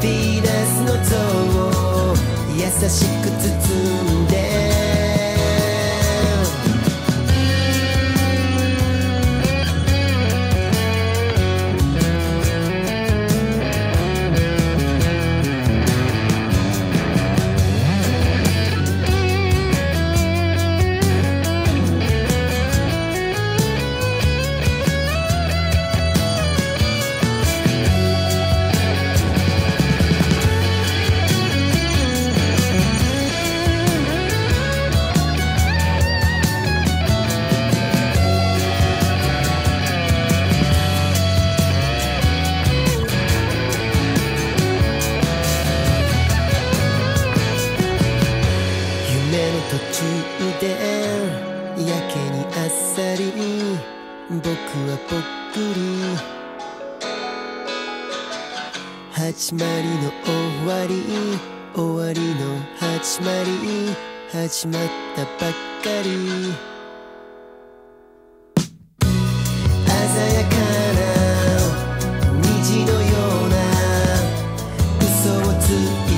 ヴィーナスの像を優しく包んでやけにあっさり僕はぽっくり始まりの終わり終わりの始まり始まったばっかり鮮やかな虹のような嘘をついて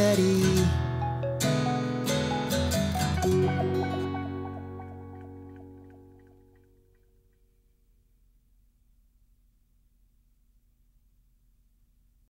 steady